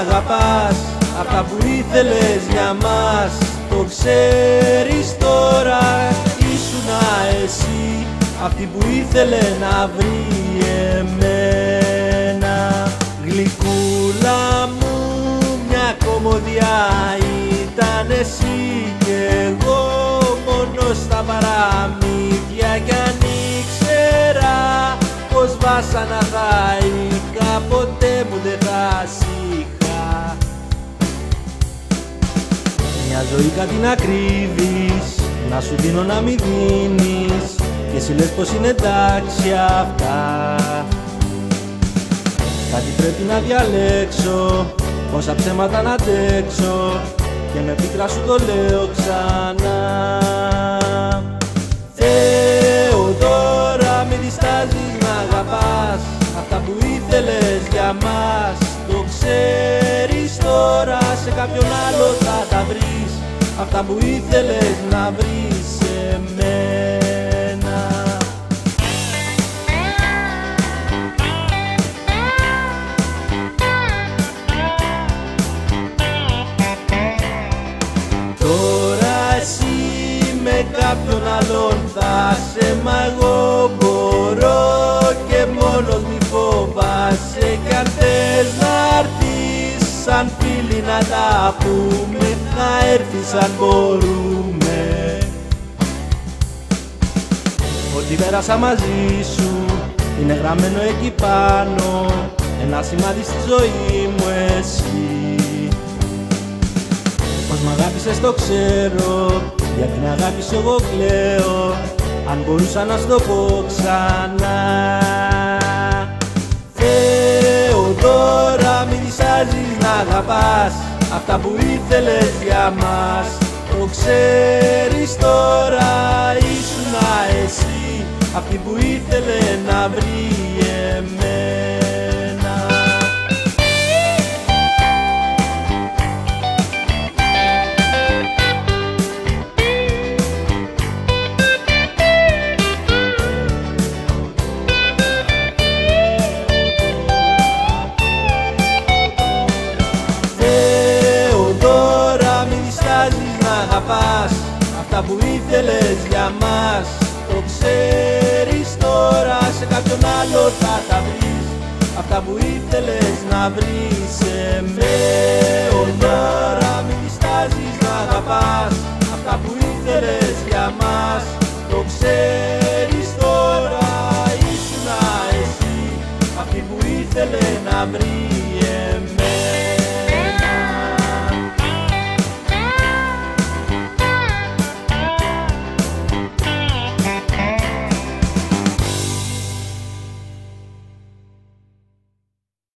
αγαπάς Αυτά που ήθελες για μας. Το ξέρεις τώρα Ήσουνα εσύ Αυτή που ήθελε να βρει εμένα. Γλυκούλα μου μια κομμωδιά ήταν εσύ και εγώ μόνο στα παραμύθια κι αν ήξερα πως βάσανα θα είχα ποτέ μου δεν ζωή κάτι να κρύβεις να σου δίνω να μην δίνεις και εσύ λες πως είναι εντάξει αυτά. Κάτι πρέπει να διαλέξω Πόσα ψέματα να αντέξω. Και με πίκρα σου το λέω ξανά. Θεοδώρα μη διστάζεις να αγαπάς. Αυτά που ήθελες για μας Το ξέρεις. τώρα Σε κάποιον άλλο θα τα βρεις. Αυτά που ήθελες να βρεις σε μένα. Κάποιον άλλον θα σε μα σαν φίλοι να τα πούμε να έρθεις αν μπορούμε. Ό,τι πέρασα μαζί σου είναι γραμμένο εκεί πάνω ένα σημάδι στη ζωή μου εσύ. Πως μ' αγάπησες το ξέρω για την αγάπη σου εγώ κλαίω Αν μπορούσα να σου το πω ξανά αγαπάς Αυτά που ήθελες για μας. Το ξέρεις τώρα ήσουνα εσύ Αυτή που ήθελε να βρεις αγαπάς Αυτά που ήθελες για μας. Το ξέρεις τώρα Σε κάποιον άλλο θα τα βρεις. Αυτά που ήθελες να βρεις Σε με